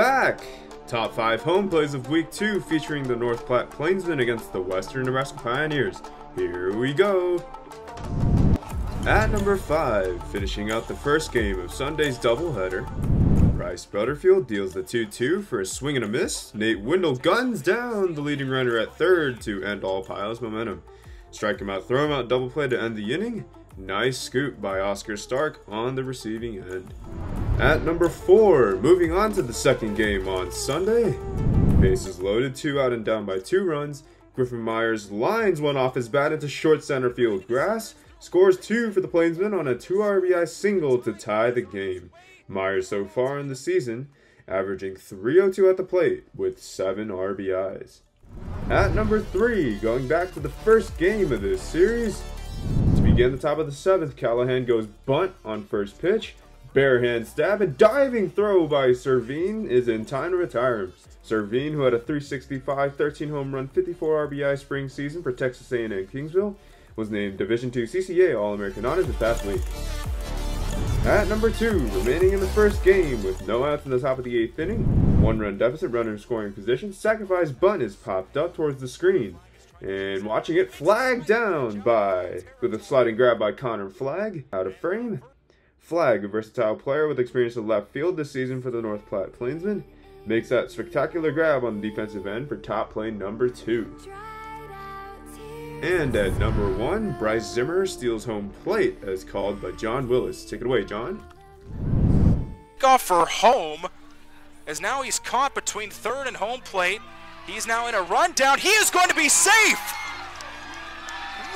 back! Top 5 home plays of Week 2 featuring the North Platte Plainsmen against the Western Nebraska Pioneers. Here we go! At number 5, finishing out the first game of Sunday's doubleheader, Bryce Butterfield deals the 2-2 for a swing and a miss. Nate Windle guns down the leading runner at third to end all piles momentum. Strike him out, throw him out, double play to end the inning. Nice scoop by Oscar Stark on the receiving end. At number 4, moving on to the second game on Sunday. Bases loaded, 2 out and down by 2 runs. Griffin Myers lines one off his bat into short center field grass. Scores 2 for the Plainsmen on a 2 RBI single to tie the game. Myers so far in the season, averaging 302 at the plate with 7 RBIs. At number 3, going back to the first game of this series, to begin the top of the seventh, Callahan goes bunt on first pitch. Bare hand stab and diving throw by Servine is in time to retire. Servine, who had a 365, 13 home run, 54 RBI spring season for Texas A&M Kingsville, was named Division II CCA All-American Honors this past week. At number two, remaining in the first game with no outs in the top of the eighth inning, one run deficit, runner in scoring position, sacrifice bunt is popped up towards the screen. And watching it flagged down by, with a sliding grab by Connor Flag out of frame. Flagg, a versatile player with experience in left field this season for the North Platte Plainsmen, makes that spectacular grab on the defensive end for top play number two. And at number one, Bryce Zimmer steals home plate as called by John Willis. Take it away, John. Off for home, as now he's caught between third and home plate. He's now in a rundown. He is going to be safe.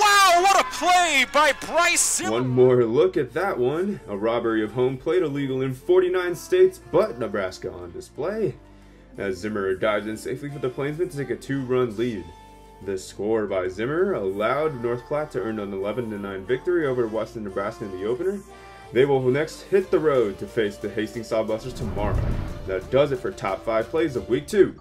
Wow, what a play by Bryce. One more look at that one. A robbery of home plate illegal in 49 states, but Nebraska on display. As Zimmer dives in safely for the Plainsmen to take a two-run lead. The score by Zimmer allowed North Platte to earn an 11-9 victory over Western Nebraska in the opener. They will next hit the road to face the Hastings Sodbusters tomorrow. That does it for top 5 plays of Week 2.